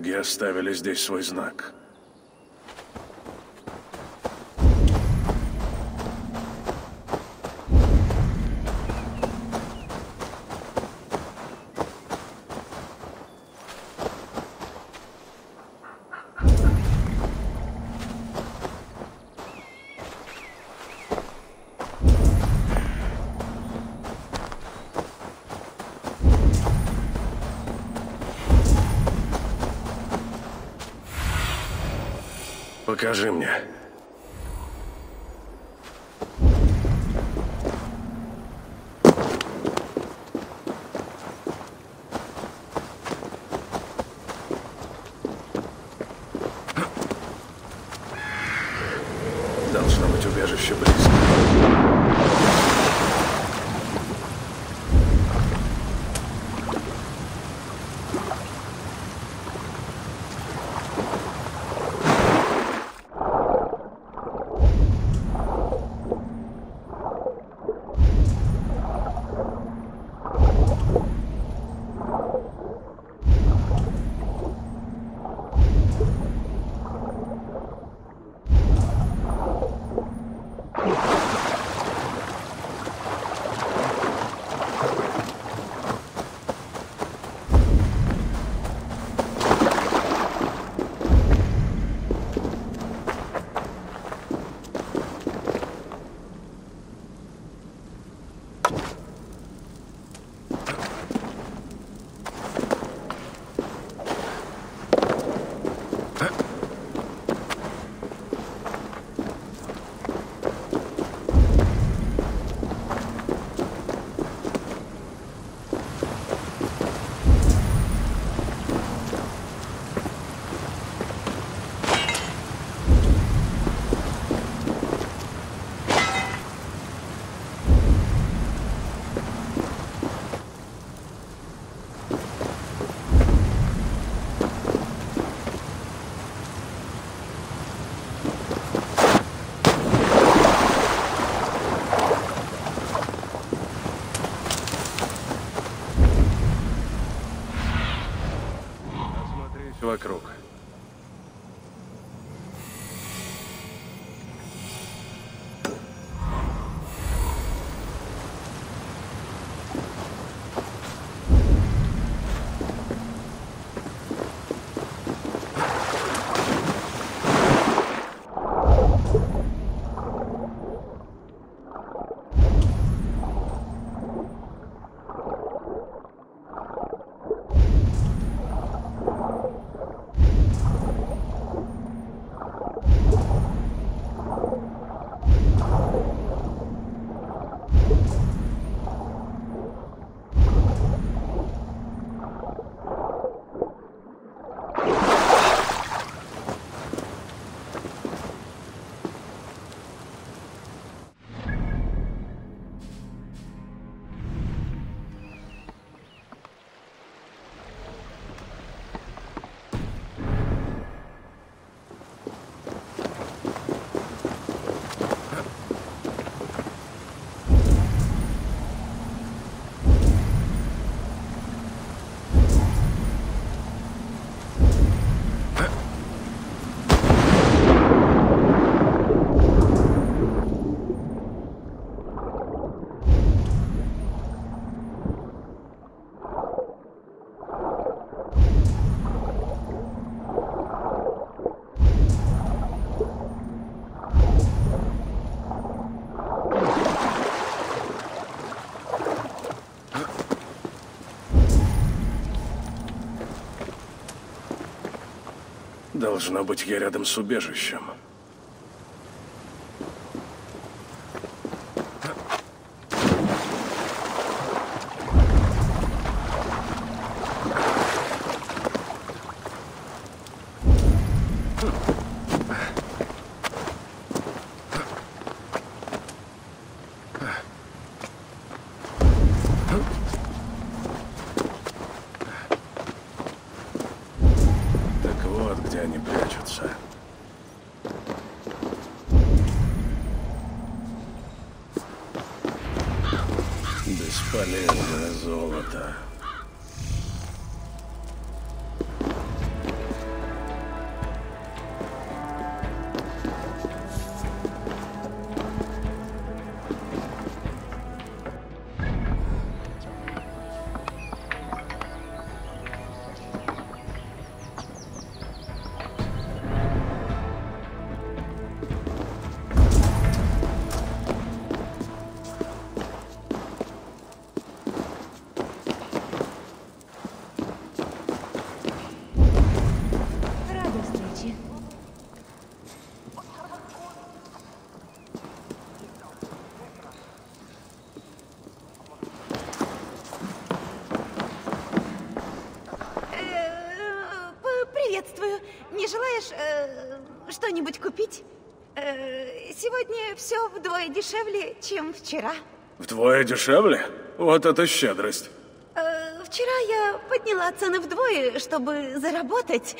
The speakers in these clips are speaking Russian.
Дверги оставили здесь свой знак. Покажи мне. Должно быть убежище близко. Должно быть, я рядом с убежищем. Сегодня все вдвое дешевле, чем вчера. Вдвое дешевле? Вот это щедрость. Э, вчера я подняла цены вдвое, чтобы заработать,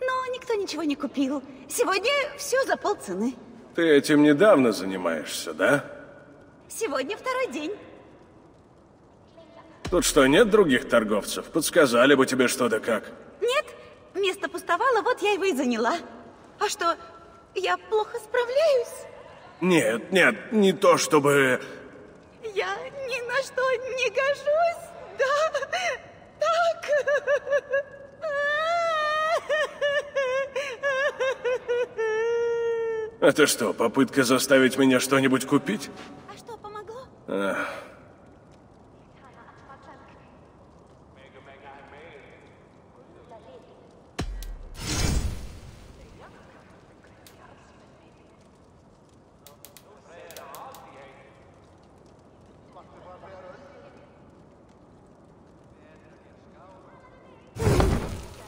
но никто ничего не купил. Сегодня все за полцены. Ты этим недавно занимаешься, да? Сегодня второй день. Тут что, нет других торговцев? Подсказали бы тебе что да как. Нет, место пустовало, вот я его и заняла. А что, я плохо справляюсь? Нет, нет, не то чтобы... Я ни на что не гожусь, да? Так? Это что, попытка заставить меня что-нибудь купить? А что, помогло? Ах,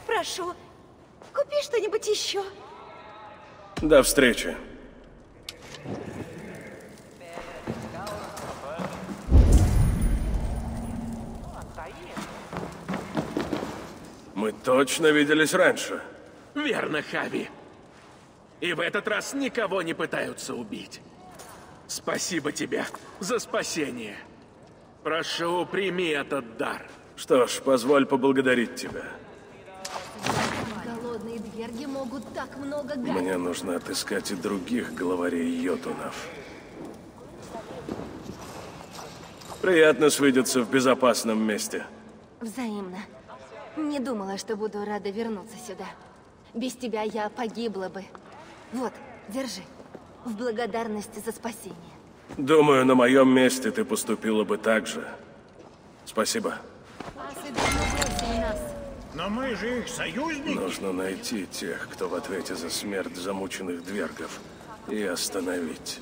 Прошу, купи что-нибудь еще. До встречи. Мы точно виделись раньше. Верно, Хави. И в этот раз никого не пытаются убить. Спасибо тебе за спасение. Прошу, прими этот дар. Что ж, позволь поблагодарить тебя. Дверги могут так много гадить. Мне нужно отыскать и других главарей йотунов. Приятно свидеться в безопасном месте. Взаимно. Не думала, что буду рада вернуться сюда. Без тебя я погибла бы. Вот, держи. В благодарность за спасение. Думаю, на моем месте ты поступила бы так же. Спасибо. Но мы же их союзники. Нужно найти тех, кто в ответе за смерть замученных двергов, и остановить.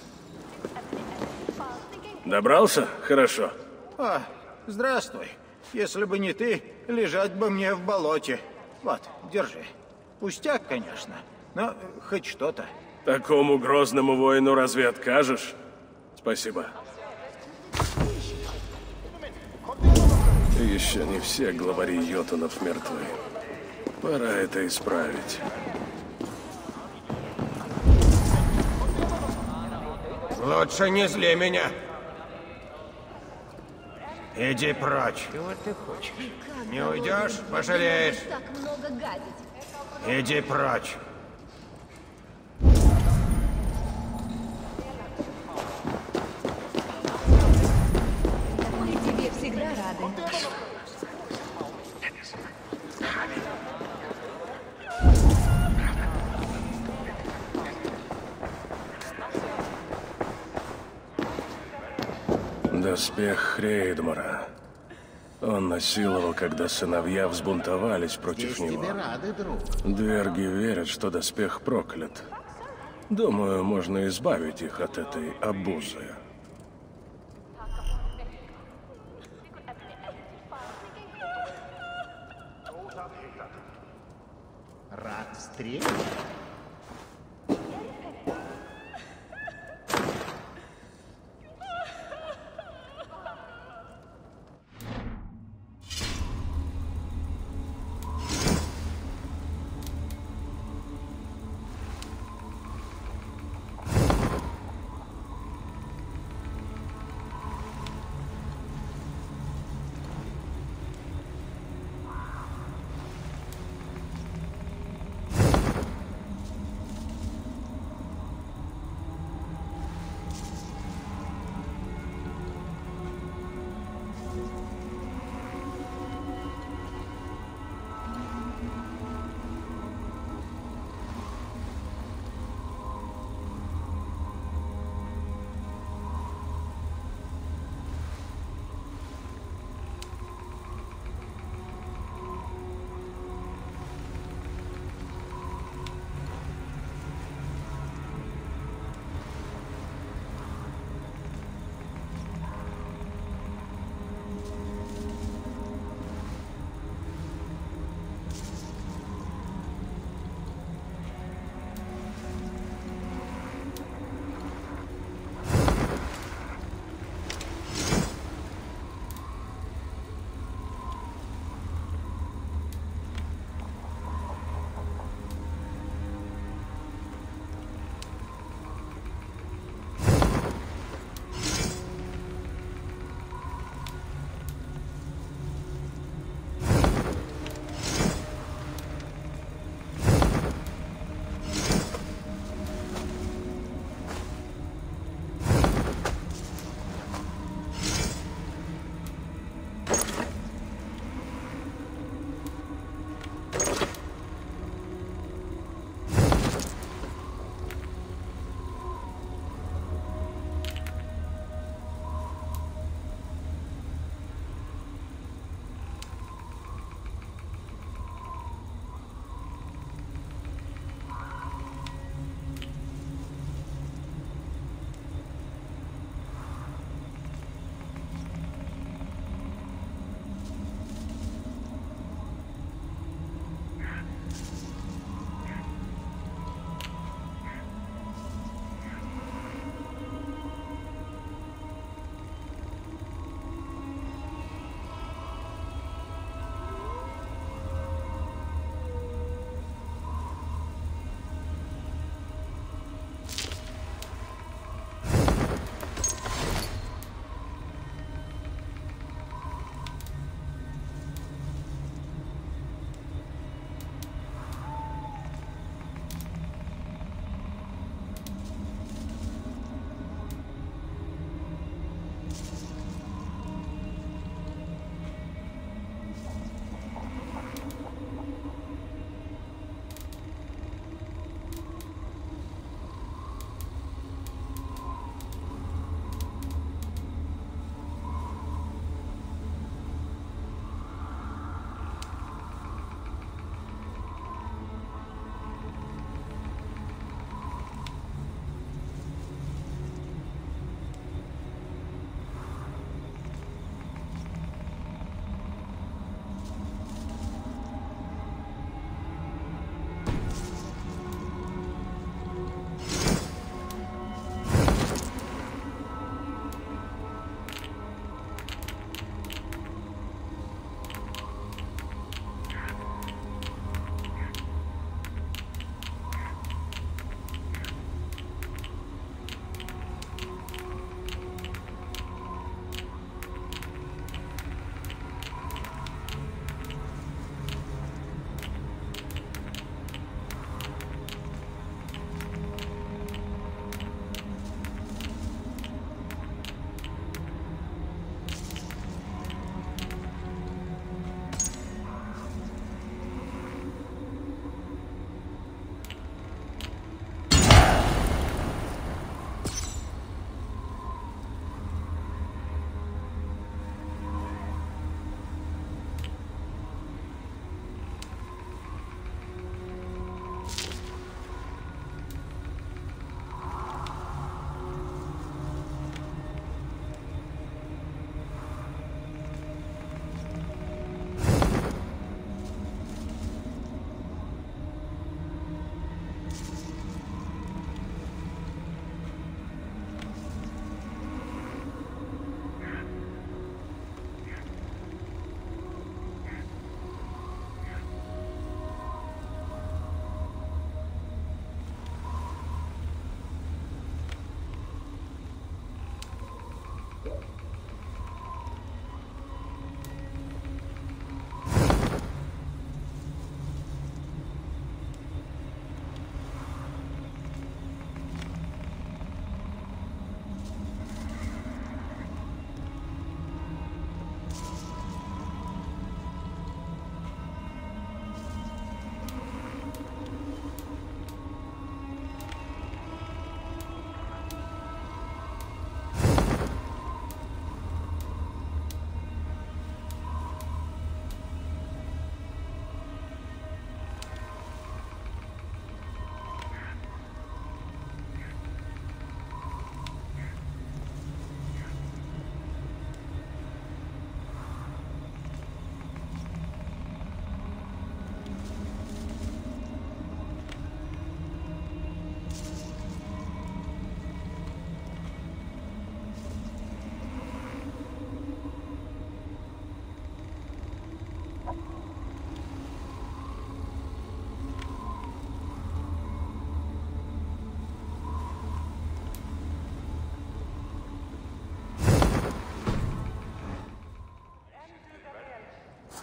Добрался? Хорошо. А, здравствуй. Если бы не ты, лежать бы мне в болоте. Вот, держи. Пустяк, конечно, но хоть что-то. Такому грозному воину разве откажешь? Спасибо. Еще не все главари йотунов мертвы. Пора это исправить. Лучше не зли меня. Иди прочь. Чего ты хочешь? Не уйдешь, пожалеешь. Так много гадить. Иди прочь. Мы тебе всегда рады. Доспех Хрейдмара. Он насиловал, когда сыновья взбунтовались против Здесь него. рады, друг. Дверги верят, что доспех проклят. Думаю, можно избавить их от этой обузы. Рад встрече.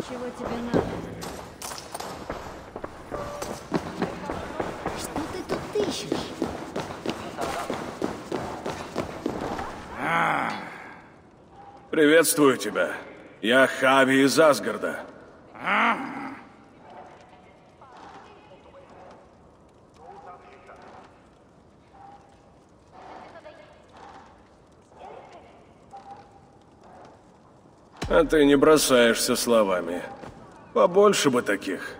Чего тебе надо? Что ты тут ищешь? Приветствую тебя. Я Хави из Асгарда. А ты не бросаешься словами. Побольше бы таких.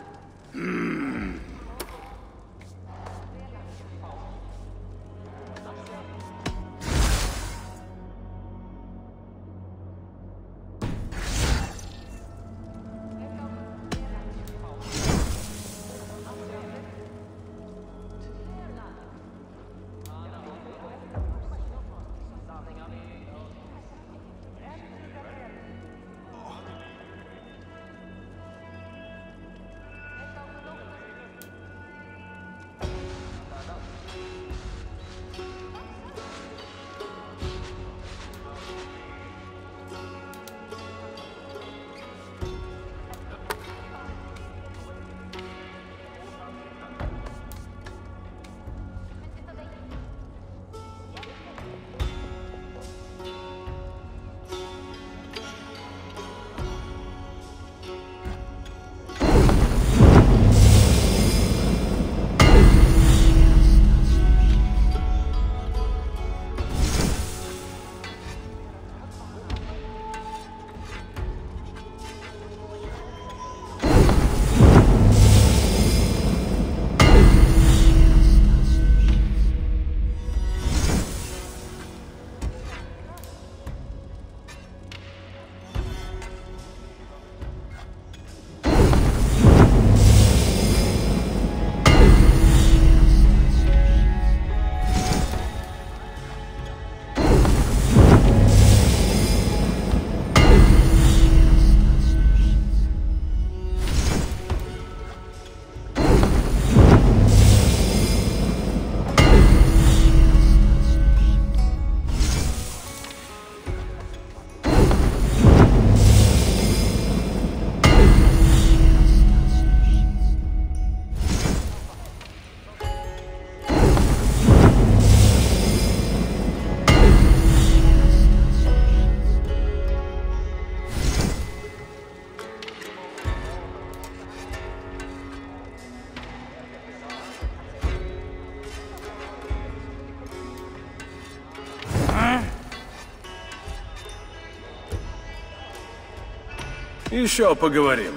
Еще поговорим.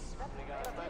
Obrigado.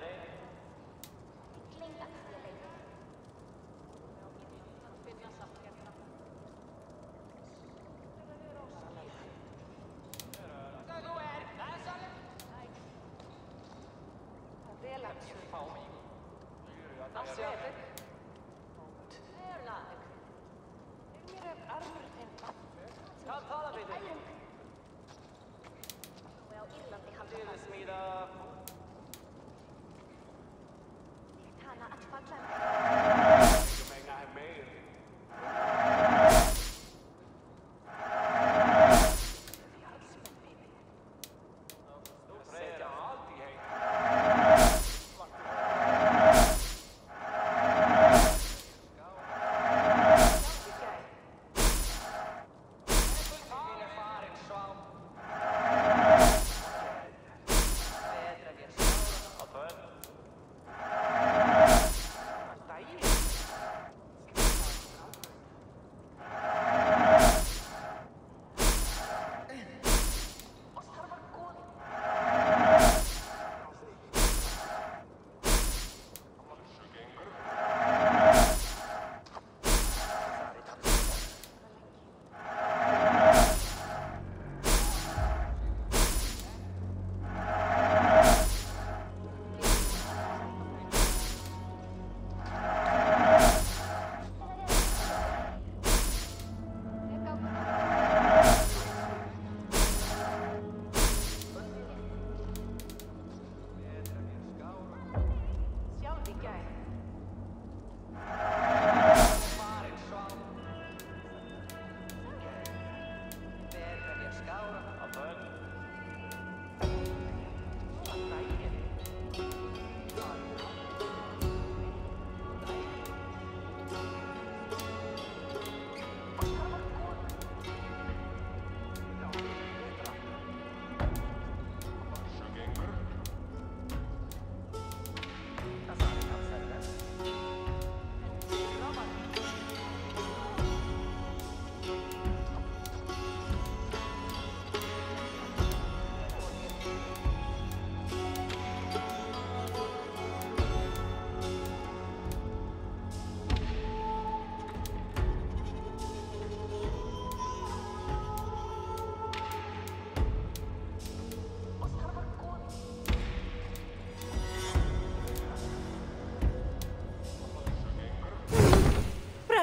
Hvað tala við þig? Þú er á Írlandi hann. Þið er að smíða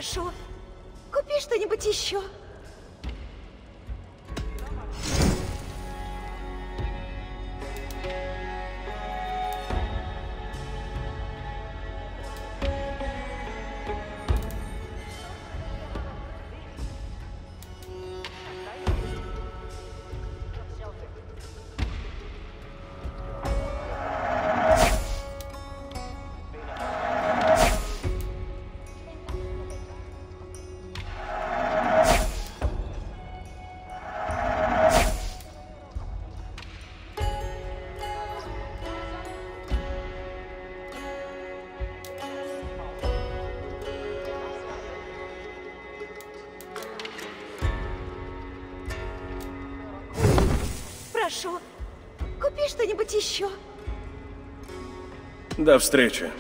Прошу, купи что-нибудь еще. До встречи.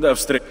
До встречи.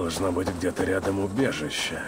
Должно быть где-то рядом убежище.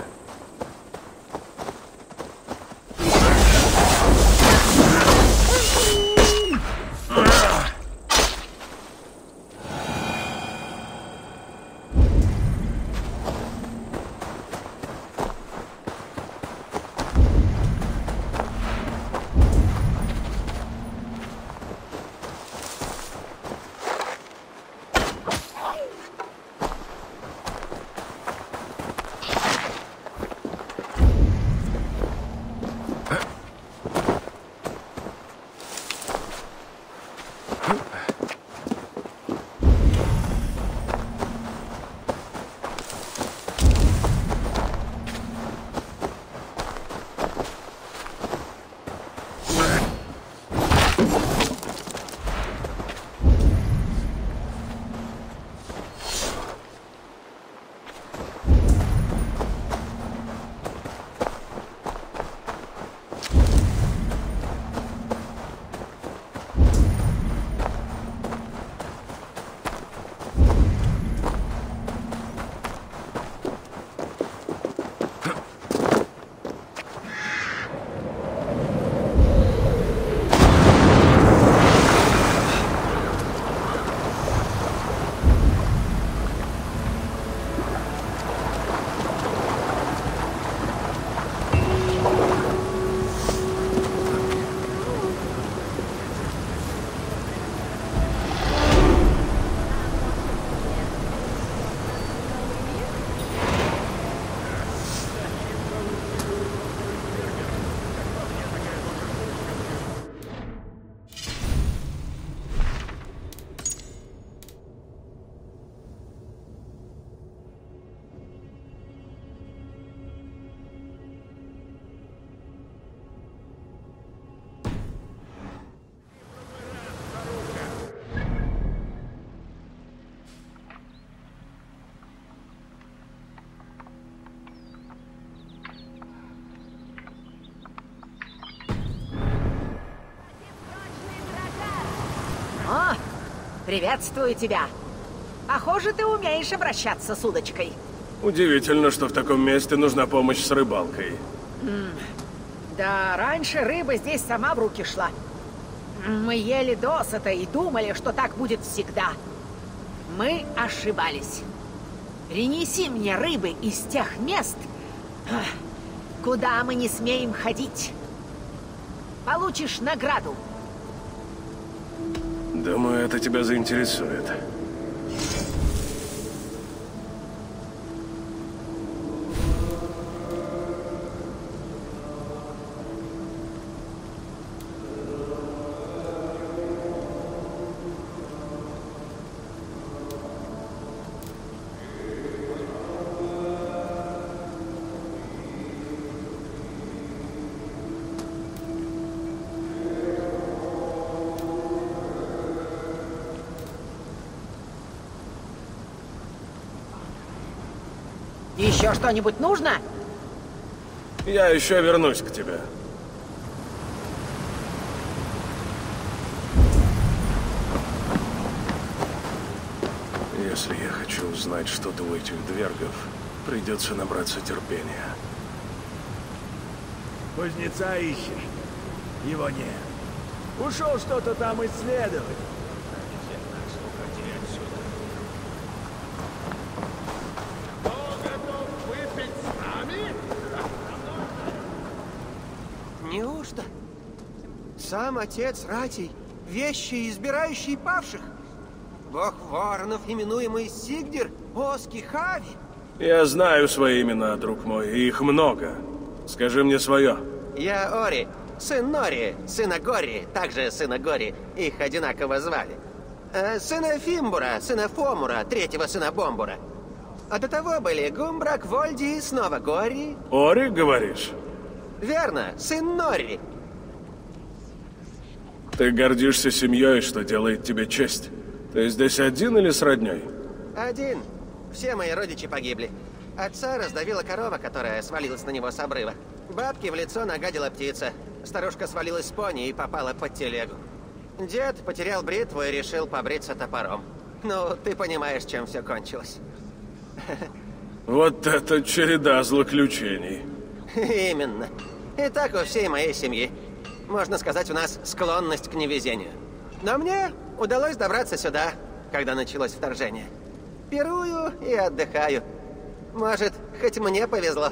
Приветствую тебя. Похоже, ты умеешь обращаться с удочкой. Удивительно, что в таком месте нужна помощь с рыбалкой. Да, раньше рыба здесь сама в руки шла. Мы ели досыта и думали, что так будет всегда. Мы ошибались. Принеси мне рыбы из тех мест, ах, куда мы не смеем ходить. Получишь награду. Думаю, это тебя заинтересует. Еще что-нибудь нужно? Я еще вернусь к тебе. Если я хочу узнать что-то у этих двергов, придется набраться терпения. Кузнеца ищешь? Его нет. Ушел что-то там исследовать. Сам отец Ратий, вещи, избирающий павших? Бог воронов, именуемый Сигдир, Оски Хави? Я знаю свои имена, друг мой, и их много. Скажи мне свое. Я Ори, сын Нори, сына Гори, также сына Гори. Их одинаково звали. Э, сына Фимбура, сына Фомура, третьего сына Бомбура. А до того были Гумбрак, Вольди и снова Гори. Ори, говоришь? Верно, сын Нори. Ты гордишься семьей, что делает тебе честь. Ты здесь один или с родней? Один. Все мои родичи погибли. Отца раздавила корова, которая свалилась на него с обрыва. Бабке в лицо нагадила птица. Старушка свалилась с пони и попала под телегу. Дед потерял бритву и решил побриться топором. Ну, ты понимаешь, чем все кончилось. Вот это череда злоключений. Именно. И так у всей моей семьи. Можно сказать, у нас склонность к невезению. Но мне удалось добраться сюда, когда началось вторжение. Пирую и отдыхаю. Может, хоть мне повезло.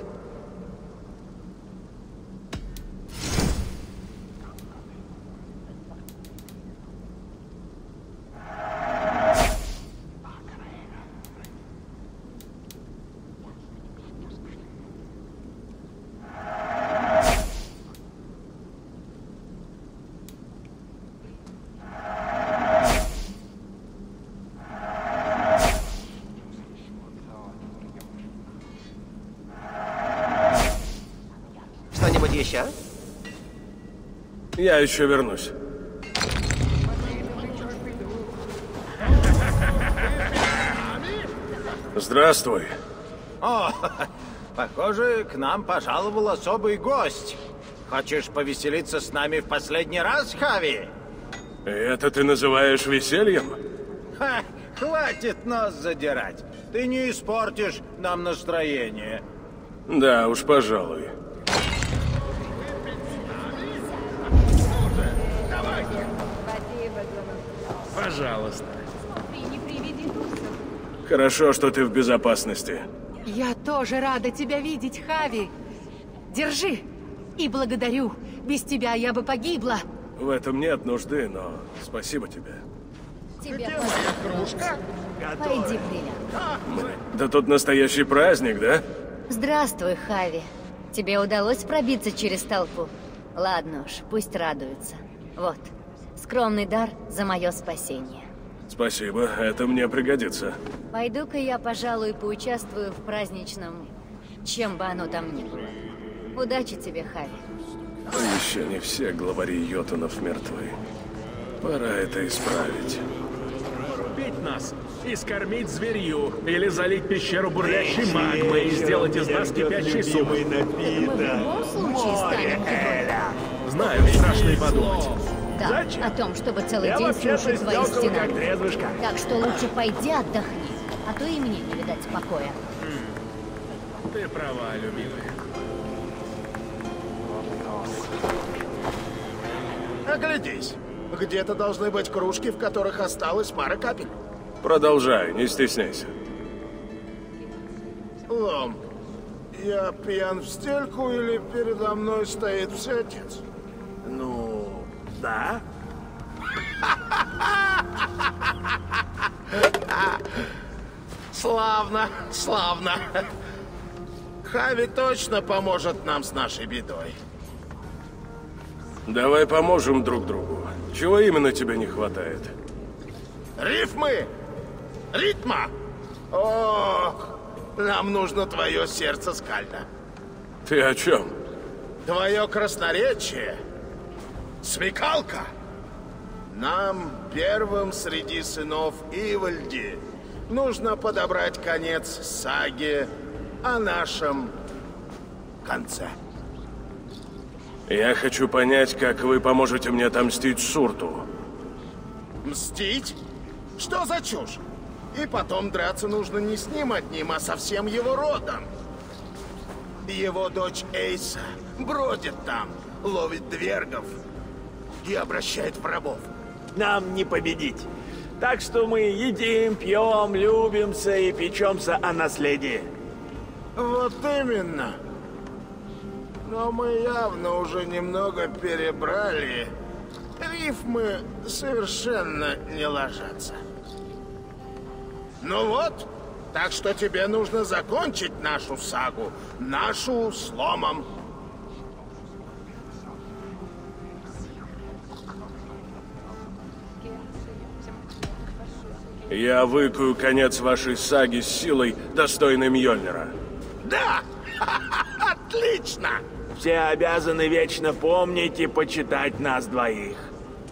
Еще? Я еще вернусь. Здравствуй. О, похоже, к нам пожаловал особый гость. Хочешь повеселиться с нами в последний раз, Хави? Это ты называешь весельем? Ха, хватит нос задирать. Ты не испортишь нам настроение. Да уж, пожалуй. Пожалуйста. Хорошо, что ты в безопасности. Я тоже рада тебя видеть, Хави. Держи. И благодарю. Без тебя я бы погибла. В этом нет нужды, но спасибо тебе. Тебе кружка? Пойди, приляг. Да тут настоящий праздник, да? Здравствуй, Хави. Тебе удалось пробиться через толпу? Ладно уж, пусть радуется. Вот, скромный дар за мое спасение. Спасибо, это мне пригодится. Пойду-ка я, пожалуй, поучаствую в праздничном... Чем бы оно там ни было. Удачи тебе, Хави. Еще не все главари Йотунов мертвы. Пора это исправить. Убить нас и скормить зверью, или залить пещеру бурлящей магмой и сделать из нас кипящий суп. Мы в любом случае станем. Знаю, страшно и подумать. Да, о том, чтобы целый Я день слушать твои трезвышка. Так что лучше пойди отдохни, а то и мне не видать покоя. Ты права, любимая. Оглядись. Где-то должны быть кружки, в которых осталась пара капель. Продолжай, не стесняйся. Лом, я пьян в стельку или передо мной стоит всеотец? Ну, да. Славно, славно. Хави точно поможет нам с нашей бедой. Давай поможем друг другу. Чего именно тебе не хватает? Рифмы! Ритма! Ох, нам нужно твое сердце скальда. Ты о чем? Твое красноречие, смекалка. Нам, первым среди сынов Ивальди, нужно подобрать конец саге о нашем конце. Я хочу понять, как вы поможете мне отомстить Сурту. Мстить? Что за чушь? И потом драться нужно не с ним одним, а со всем его родом. Его дочь Эйса бродит там, ловит двергов и обращает в рабов. Нам не победить. Так что мы едим, пьем, любимся и печемся о наследии. Вот именно. Но мы явно уже немного перебрали. Рифмы совершенно не ложатся. Ну вот, так что тебе нужно закончить нашу сагу, нашу сломом. Я выкую конец вашей саги с силой, достойной Мьёльнира. Да! Отлично! Все обязаны вечно помнить и почитать нас двоих.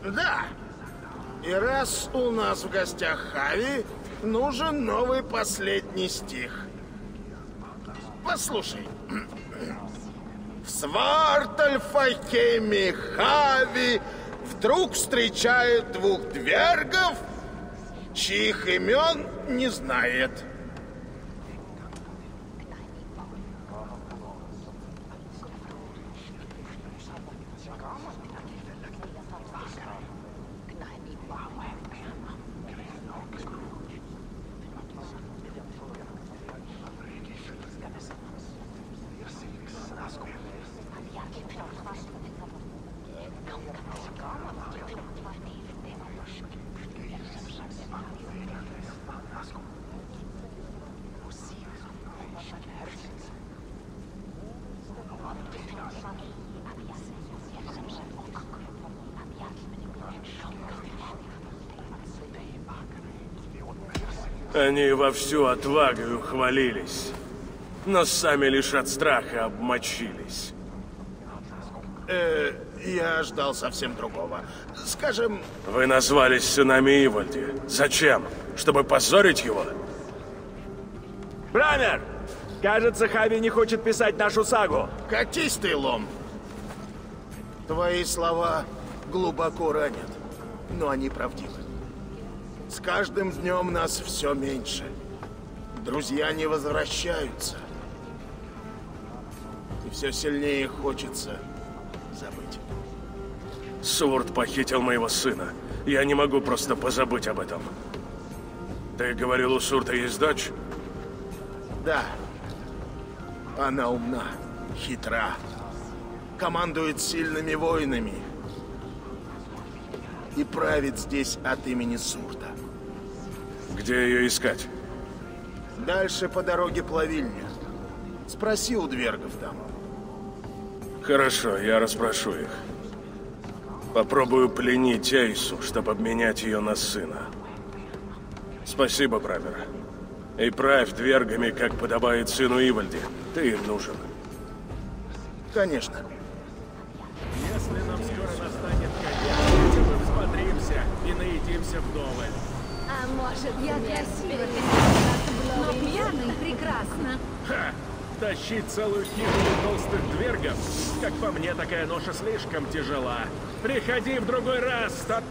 Да. И раз у нас в гостях Хави, нужен новый последний стих. Послушай. В Свартальфахеме Хави вдруг встречает двух двергов, чьих имен не знает. Они во всю отвагою хвалились, но сами лишь от страха обмочились. Э, я ждал совсем другого. Скажем, Вы назвались сынами Ивальди. Зачем? Чтобы позорить его? Бранер! Кажется, Хави не хочет писать нашу сагу. катись ты, Лом. Твои слова глубоко ранят, но они правдивы. С каждым днем нас все меньше. Друзья не возвращаются. И все сильнее хочется забыть. Сурт похитил моего сына. Я не могу просто позабыть об этом. Ты говорил, у Сурта есть дочь? Да. Она умна, хитра, командует сильными воинами и правит здесь от имени Сурта. Где ее искать? Дальше по дороге плавильня. Спроси у двергов там. Хорошо, я расспрошу их. Попробую пленить Эйсу, чтобы обменять ее на сына. Спасибо, Брамер. И правь двергами, как подобает сыну Ивальди. Ты им нужен. Конечно. Если нам скоро настанет конец, бы взбодримся и наедимся вдоволь. Может, Я перед- но пьяный прекрасно. Ха! Тащить целую хижину толстых двергов? Как по мне, такая ноша слишком тяжела. Приходи в другой раз, та-